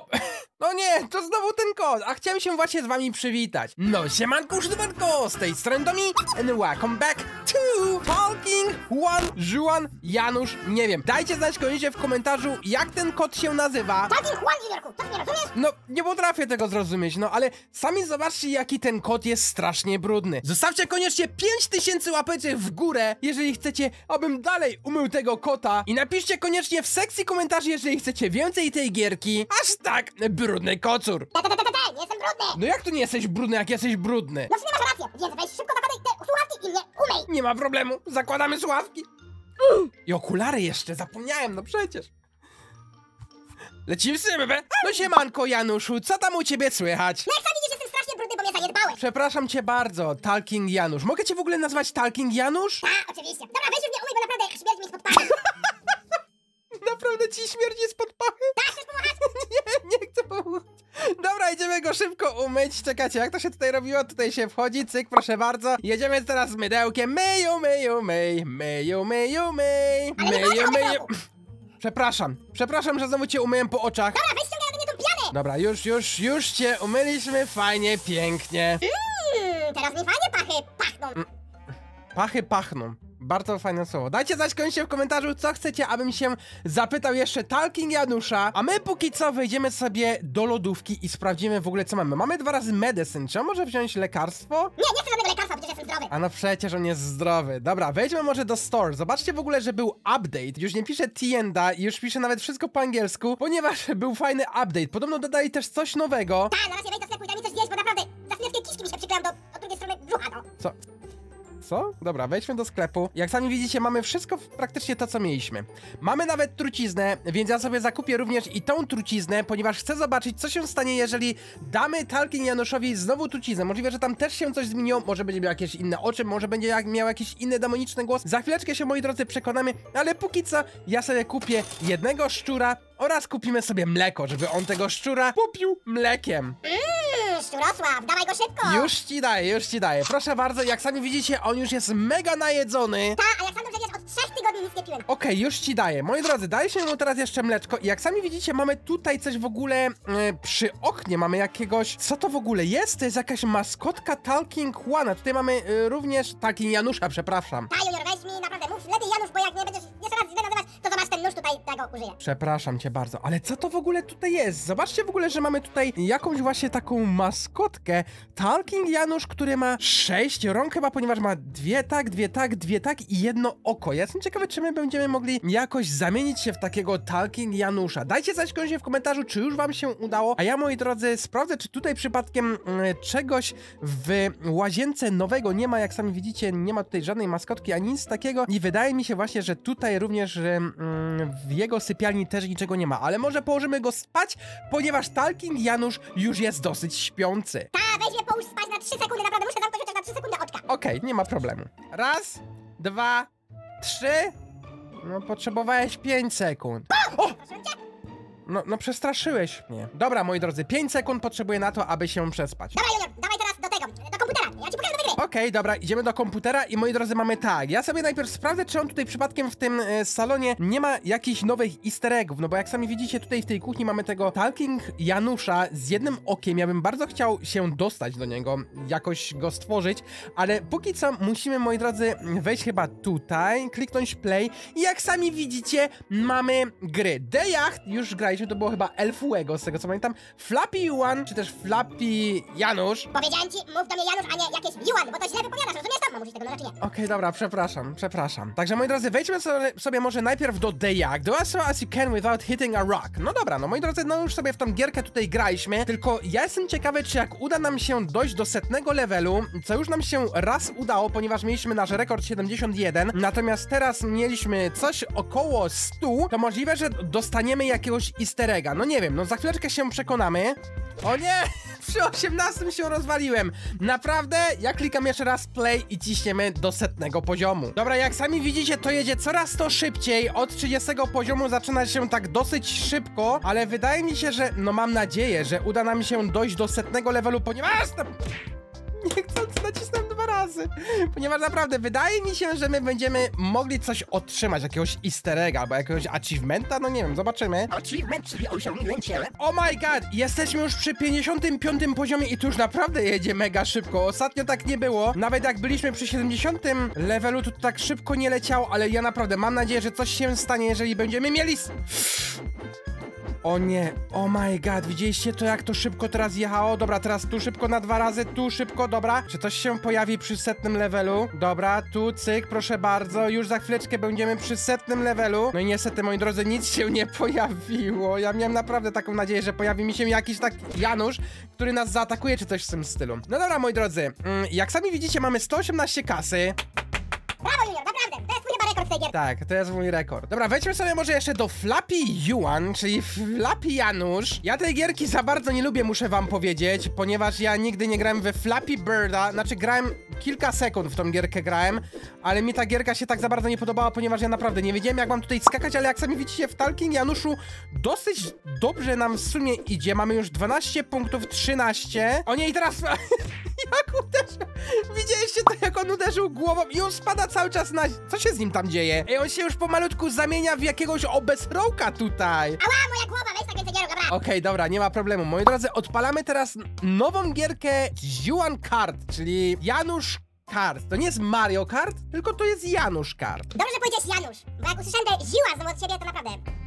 No nie, to znowu ten kod, a chciałem się właśnie z wami przywitać. No, siemanko, szymanko, z tej strony Domi, and welcome back to Talking One Juan Janusz, nie wiem. Dajcie znać koniecznie w komentarzu, jak ten kod się nazywa. Taki Juan Juniorku, to nie rozumiesz? No, nie potrafię tego zrozumieć, no ale sami zobaczcie, jaki ten kod jest strasznie brudny. Zostawcie koniecznie 5000 łapeczek w górę, jeżeli chcecie, abym dalej umył tego kota. I napiszcie koniecznie w sekcji komentarzy, jeżeli chcecie więcej tej gierki. Aż tak, brudny kocur. Te, te, te, te, te, nie jestem brudny! No jak tu nie jesteś brudny, jak jesteś brudny? No w sumie masz rację, więc weź szybko słuchawki i mnie umyj! Nie ma problemu, zakładamy słuchawki. I okulary jeszcze, zapomniałem, no przecież. Lecimy z tym, be? No siemanko, Januszu, co tam u ciebie słychać? No jak sam widzisz, jestem strasznie brudny, bo mnie zaniedbałeś! Przepraszam cię bardzo, Talking Janusz. Mogę cię w ogóle nazwać Talking Janusz? A, oczywiście. Szybko umyć. Czekajcie, jak to się tutaj robiło? Tutaj się wchodzi, cyk, proszę bardzo. Jedziemy teraz z mydełkiem. Myju, myju, myj, myju, myju, myj, myju, myju. Przepraszam, przepraszam, że znowu cię umyłem po oczach. Dobra, weź ściągaj ode mnie tą pianę! Dobra, już, już, już cię umyliśmy, fajnie, pięknie. Mmm, teraz mi fajnie pachy pachną. Pachy pachną. Bardzo fajne słowo. Dajcie znać koniecznie w komentarzu, co chcecie, abym się zapytał jeszcze Talking Janusza. A my póki co wejdziemy sobie do lodówki i sprawdzimy w ogóle, co mamy. Mamy dwa razy medicine. Czy on może wziąć lekarstwo? Nie, nie chcę żadnego lekarstwa, przecież jestem zdrowy. A no przecież on jest zdrowy. Dobra, wejdźmy może do store. Zobaczcie w ogóle, że był update. Już nie pisze Tienda i już pisze nawet wszystko po angielsku, ponieważ był fajny update. Podobno dodali też coś nowego. Tak, na razie wejdź do sklepu i daj mi coś zjeść, bo naprawdę za chwileczkę kiszki mi się przykleją do, od drugiej strony brzucha, no. Co? Co? Dobra, wejdźmy do sklepu. Jak sami widzicie, mamy wszystko praktycznie to, co mieliśmy. Mamy nawet truciznę, więc ja sobie zakupię również i tą truciznę, ponieważ chcę zobaczyć, co się stanie, jeżeli damy Talkin Januszowi znowu truciznę. Możliwe, że tam też się coś zmieniło, może będzie miał jakieś inne oczy, może będzie miał jakiś inny demoniczny głos. Za chwileczkę się, moi drodzy, przekonamy, ale póki co ja sobie kupię jednego szczura oraz kupimy sobie mleko, żeby on tego szczura popił mlekiem. Mmm, Szczurosław, dawaj go szybko! Już ci daję, już ci daję. Proszę bardzo, jak sami widzicie, on już jest mega najedzony. Ta, a jak sam dobrze wiesz, od trzech tygodni nic nie piłem. Okej, już ci daję. Moi drodzy, daliśmy mu teraz jeszcze mleczko i jak sami widzicie, mamy tutaj coś w ogóle e, przy oknie, mamy jakiegoś... Co to w ogóle jest? To jest jakaś maskotka Talking Juana. Tutaj mamy e, również Talking Janusza, przepraszam. Ta, Junior, weź mi naprawdę, mów lepiej Janusz, bo jak nie będziesz jeszcze raz źle nazywać, to zobacz ten nóż tutaj, tego użyję. Przepraszam cię bardzo, ale co to w ogóle tutaj jest? Zobaczcie w ogóle, że mamy tutaj jakąś właśnie taką maskotkę. Talking Janusz, który ma sześć rąk chyba, ponieważ ma dwie tak, dwie tak, dwie tak i jedno oko. Ja jestem ciekawy, czy my będziemy mogli jakoś zamienić się w takiego Talking Janusza. Dajcie znać koniecznie w komentarzu, czy już wam się udało. A ja, moi drodzy, sprawdzę, czy tutaj przypadkiem mm, czegoś w łazience nowego nie ma. Jak sami widzicie, nie ma tutaj żadnej maskotki ani nic takiego. I wydaje mi się właśnie, że tutaj również mm, w jego sypialni też niczego nie ma. Ale może położymy go spać, ponieważ Talking Janusz już jest dosyć śpiący. Ta, weź mnie połóż spać na 3 sekundy, naprawdę muszę zamknąć chociaż na 3 sekundy oczka. Okej, nie ma problemu. Raz, dwa, trzy. No, potrzebowałeś pięć sekund. O! No, no przestraszyłeś mnie. Dobra, moi drodzy, 5 sekund potrzebuję na to, aby się przespać. Dobra, Junior, dawaj teraz do tego, do komputera. Ja ci pokażę nowe gry. Okej, dobra, idziemy do komputera i moi drodzy mamy tak. Ja sobie najpierw sprawdzę, czy on tutaj przypadkiem w tym e, salonie nie ma jakichś nowych easter eggów, no bo jak sami widzicie tutaj w tej kuchni mamy tego Talking Janusza z jednym okiem. Ja bym bardzo chciał się dostać do niego, jakoś go stworzyć, ale póki co musimy, moi drodzy, wejść chyba tutaj, kliknąć play i jak sami widzicie mamy gry. The Yacht już graliśmy, to było chyba Elfuego, z tego co pamiętam. Flappy One, czy też Flappy Janusz. Powiedziałem ci, mów do mnie Janusz, a nie jakieś Juan, bo to źle wypowiadasz, rozumiesz to? No musisz tego nauczyć, nie. Okej, dobra, przepraszam, przepraszam. Także moi drodzy, wejdźmy sobie, może najpierw do The Yak. Do as as you can without hitting a rock. No dobra, no moi drodzy, no już sobie w tą gierkę tutaj graliśmy, tylko ja jestem ciekawy, czy jak uda nam się dojść do setnego levelu, co już nam się raz udało, ponieważ mieliśmy nasz rekord 71, natomiast teraz mieliśmy coś około 100, to możliwe, że dostaniemy jakiegoś easter egga. No nie wiem, no za chwileczkę się przekonamy. O nie! Przy 18 się rozwaliłem. Naprawdę? Ja klikam jeszcze raz play i ciśniemy do setnego poziomu. Dobra, jak sami widzicie, to jedzie coraz to szybciej. Od 30 poziomu zaczyna się tak dosyć szybko, ale wydaje mi się, że no mam nadzieję, że uda nam się dojść do setnego levelu, ponieważ... Nie chcąc nacisnąłem Ponieważ naprawdę wydaje mi się, że my będziemy mogli coś otrzymać, jakiegoś easter egga albo jakiegoś achievementa, no nie wiem, zobaczymy. Achievement, czyli osiągnięcie. Oh my god, jesteśmy już przy 55 poziomie i tu już naprawdę jedzie mega szybko. Ostatnio tak nie było. Nawet jak byliśmy przy 70 levelu, to, to tak szybko nie leciało, ale ja naprawdę mam nadzieję, że coś się stanie, jeżeli będziemy mieli... O nie, oh my god, widzieliście to jak to szybko teraz jechało? Dobra, teraz tu szybko na dwa razy, tu szybko, dobra. Czy coś się pojawi przy setnym levelu? Dobra, tu cyk, proszę bardzo, już za chwileczkę będziemy przy setnym levelu. No i niestety, moi drodzy, nic się nie pojawiło. Ja miałem naprawdę taką nadzieję, że pojawi mi się jakiś taki Janusz, który nas zaatakuje, czy coś w tym stylu. No dobra, moi drodzy, mm, jak sami widzicie, mamy 118 kasy. Brawo, Junior, Tak, to jest mój rekord. Dobra, wejdźmy sobie może jeszcze do Flappy Yuan, czyli Flappy Janusz. Ja tej gierki za bardzo nie lubię, muszę wam powiedzieć, ponieważ ja nigdy nie grałem we Flappy Birda, znaczy grałem kilka sekund w tą gierkę grałem, ale mi ta gierka się tak za bardzo nie podobała, ponieważ ja naprawdę nie wiedziałem jak mam tutaj skakać, ale jak sami widzicie w Talking Januszu dosyć dobrze nam w sumie idzie. Mamy już 12 punktów, 13. O nie, i teraz... jak uderzył głową i on spada cały czas na... Co się z nim tam dzieje? Ej, on się już pomalutku zamienia w jakiegoś obezrołka tutaj. Ała, moja głowa, weź tak więcej dobra. Okej, dobra, nie ma problemu. Moi drodzy, odpalamy teraz nową gierkę Juan Kart, czyli Janusz Kart. To nie jest Mario Kart, tylko to jest Janusz Kart. Dobrze, że powiedziałeś Janusz, bo jak usłyszałem te ziła znowu od ciebie, to naprawdę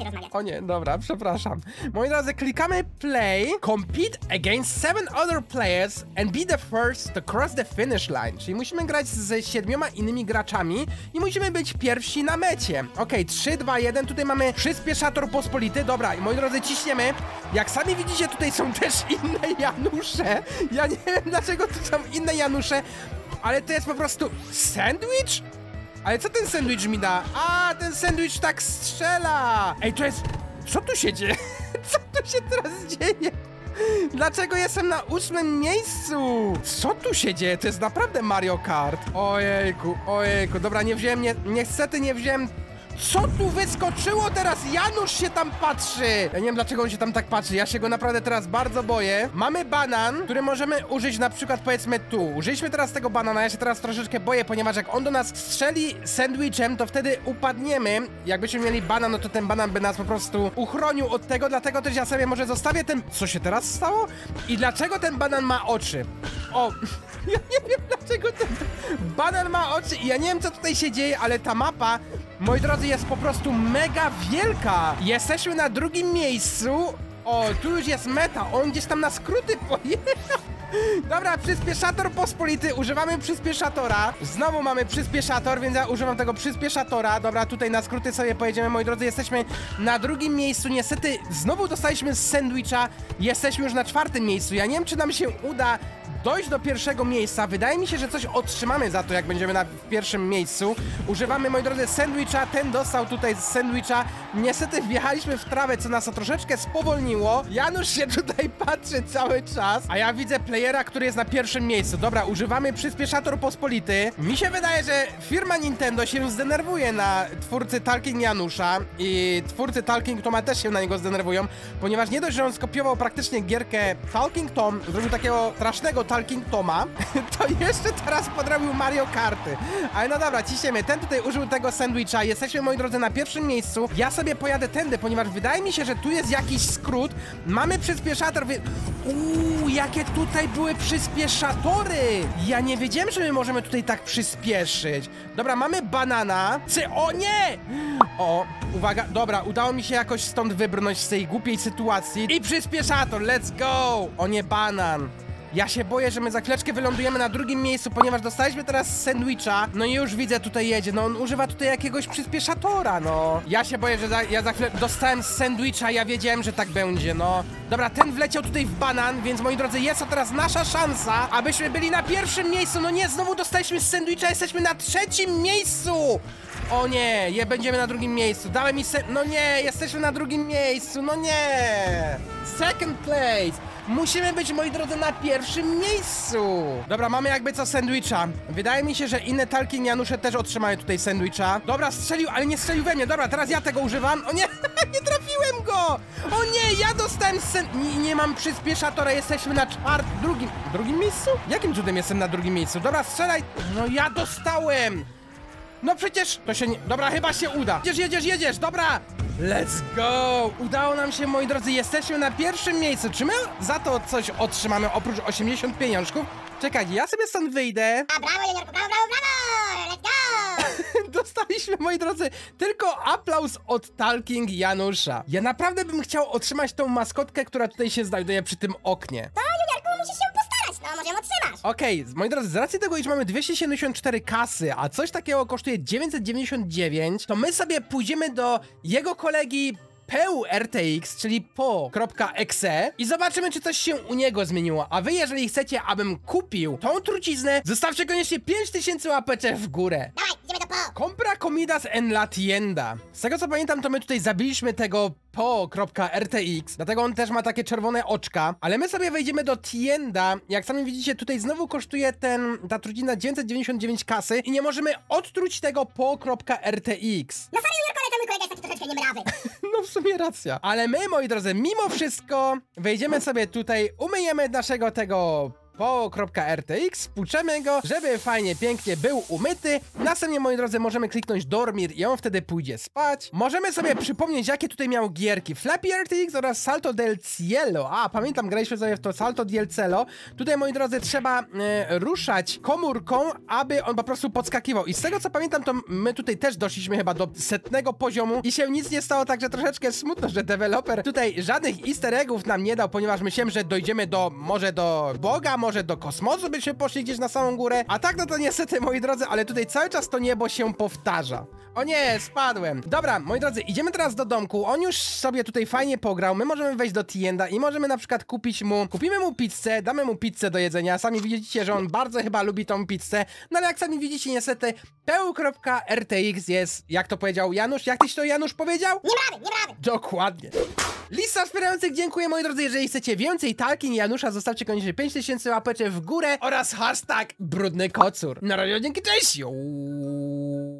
inaczej rozmawiać. O nie, dobra, przepraszam. Moi drodzy, klikamy play, compete against seven other players and be the first to cross the finish line. Czyli musimy grać z siedmioma innymi graczami i musimy być pierwsi na mecie. Okej, 3, 2, 1, tutaj mamy przyspieszator pospolity. Dobra, moi drodzy, ciśniemy. Jak sami widzicie, tutaj są też inne Janusze. Ja nie wiem, dlaczego tu są inne Janusze, ale to jest po prostu sandwich? Ale co ten sandwich mi da? A, ten sandwich tak strzela! Ej, to jest... Co tu się dzieje? Co tu się teraz dzieje? Dlaczego jestem na ósmym miejscu? Co tu się dzieje? To jest naprawdę Mario Kart. Ojejku, ojejku. Dobra, nie wziąłem, nie, niestety nie wziąłem... Co tu wyskoczyło teraz? Janusz się tam patrzy! Ja nie wiem dlaczego on się tam tak patrzy, ja się go naprawdę teraz bardzo boję. Mamy banan, który możemy użyć na przykład powiedzmy tu. Użyliśmy teraz tego banana, ja się teraz troszeczkę boję, ponieważ jak on do nas strzeli sandwichem, to wtedy upadniemy. Jakbyśmy mieli banan, no to ten banan by nas po prostu uchronił od tego, dlatego też ja sobie może zostawię ten... Co się teraz stało? I dlaczego ten banan ma oczy? O, ja nie wiem dlaczego ten banan ma oczy i ja nie wiem co tutaj się dzieje, ale ta mapa, moi drodzy, jest po prostu mega wielka. Jesteśmy na drugim miejscu. O, tu już jest meta, on gdzieś tam na skróty pojechał. Dobra, przyspieszator pospolity, używamy przyspieszatora. Znowu mamy przyspieszator, więc ja używam tego przyspieszatora. Dobra, tutaj na skróty sobie pojedziemy, moi drodzy, jesteśmy na drugim miejscu. Niestety, znowu dostaliśmy z sandwicha, jesteśmy już na czwartym miejscu. Ja nie wiem, czy nam się uda dojść do pierwszego miejsca. Wydaje mi się, że coś otrzymamy za to, jak będziemy na pierwszym miejscu. Używamy, moi drodzy, sandwicha. Ten dostał tutaj sandwicha. Niestety wjechaliśmy w trawę, co nas troszeczkę spowolniło. Janusz się tutaj patrzy cały czas, a ja widzę playera, który jest na pierwszym miejscu. Dobra, używamy przyspieszator pospolity. Mi się wydaje, że firma Nintendo się zdenerwuje na twórcy Talking Janusza i twórcy Talking Toma też się na niego zdenerwują, ponieważ nie dość, że on skopiował praktycznie gierkę Talking Tom, zrobił takiego strasznego Talking Toma, to jeszcze teraz podrobił Mario Karty. Ale no dobra, ciśniemy. Ten tutaj użył tego sandwicha. Jesteśmy, moi drodzy, na pierwszym miejscu. Ja sobie pojadę tędy, ponieważ wydaje mi się, że tu jest jakiś skrót. Mamy przyspieszator, wy... Uuu, jakie tutaj były przyspieszatory! Ja nie wiedziałem, że my możemy tutaj tak przyspieszyć. Dobra, mamy banana. Cy... O nie! O, uwaga, dobra, udało mi się jakoś stąd wybrnąć z tej głupiej sytuacji. I przyspieszator, let's go! O nie, banan. Ja się boję, że my za chwileczkę wylądujemy na drugim miejscu, ponieważ dostaliśmy teraz sandwicha. No i już widzę, tutaj jedzie. No on używa tutaj jakiegoś przyspieszatora, no. Ja się boję, że za, ja za chwilę dostałem sandwicha, ja wiedziałem, że tak będzie, no. Dobra, ten wleciał tutaj w banan, więc moi drodzy, jest to teraz nasza szansa, abyśmy byli na pierwszym miejscu. No nie, znowu dostaliśmy sandwicha, jesteśmy na trzecim miejscu. O nie, je będziemy na drugim miejscu. Dałem mi se... No nie, jesteśmy na drugim miejscu, no nie. Second place. Musimy być, moi drodzy, na pierwszym miejscu. Dobra, mamy jakby co sandwicha. Wydaje mi się, że inne Talking Janusze też otrzymają tutaj sandwicha. Dobra, strzelił, ale nie strzelił we mnie. Dobra, teraz ja tego używam. O nie, nie trafiłem go! O nie, ja dostałem sen... Nie, nie mam przyspieszatora, jesteśmy na czwart... drugim... drugim miejscu? Jakim cudem jestem na drugim miejscu? Dobra, strzelaj! No ja dostałem! No przecież to się nie... Dobra, chyba się uda. Jedziesz, jedziesz, jedziesz, dobra! Let's go! Udało nam się, moi drodzy, jesteśmy na pierwszym miejscu. Czy my za to coś otrzymamy oprócz 80 pieniążków? Czekaj, ja sobie stąd wyjdę. A brawo, juniorku, brawo, brawo, brawo! Let's go! Dostaliśmy, moi drodzy, tylko aplauz od Talking Janusza. Ja naprawdę bym chciał otrzymać tą maskotkę, która tutaj się znajduje przy tym oknie. To juniorku, musisz się może ją otrzymasz. Okej, moi drodzy, z racji tego, iż mamy 274 kasy, a coś takiego kosztuje 999, to my sobie pójdziemy do jego kolegi PEU RTX, czyli po.exe i zobaczymy, czy coś się u niego zmieniło. A wy, jeżeli chcecie, abym kupił tą truciznę, zostawcie koniecznie 5000 łapeczek w górę. Dawaj, idziemy do po. Compra comidas en la tienda. Z tego co pamiętam, to my tutaj zabiliśmy tego po.rtx, dlatego on też ma takie czerwone oczka, ale my sobie wejdziemy do tienda, jak sami widzicie, tutaj znowu kosztuje ten, ta trucizna 999 kasy i nie możemy odtruć tego po.rtx. No sorry, mój kolega jest taki troszeczkę niemrawy. No w sumie racja. Ale my, moi drodzy, mimo wszystko wejdziemy sobie tutaj, umyjemy naszego tego po.rtx, spłuczemy go, żeby fajnie, pięknie był umyty. Następnie, moi drodzy, możemy kliknąć Dormir i on wtedy pójdzie spać. Możemy sobie przypomnieć, jakie tutaj miał gierki. Flappy RTX oraz Salto del Cielo. A, pamiętam, graliśmy sobie w to Salto del Cielo. Tutaj, moi drodzy, trzeba e, ruszać komórką, aby on po prostu podskakiwał. I z tego, co pamiętam, to my tutaj też doszliśmy chyba do setnego poziomu i się nic nie stało, także troszeczkę smutno, że deweloper tutaj żadnych easter eggów nam nie dał, ponieważ myślałem, że dojdziemy do, może do Boga, może do kosmosu byśmy poszli gdzieś na samą górę, a tak no to niestety, moi drodzy, ale tutaj cały czas to niebo się powtarza. O nie, spadłem. Dobra, moi drodzy, idziemy teraz do domku. On już sobie tutaj fajnie pograł. My możemy wejść do Tienda i możemy na przykład kupić mu, kupimy mu pizzę, damy mu pizzę do jedzenia. Sami widzicie, że on bardzo chyba lubi tą pizzę. No ale jak sami widzicie, niestety peł.rtx jest, jak to powiedział Janusz, jak tyś to Janusz powiedział? Niemrawy, niemrawy. Dokładnie. Lista wspierających dziękuję moi drodzy, jeżeli chcecie więcej Talkin Janusza, zostawcie koniecznie 5000 łapeczkę w górę oraz hashtag brudny kocur. Na razie, dzięki, cześć! Juuu.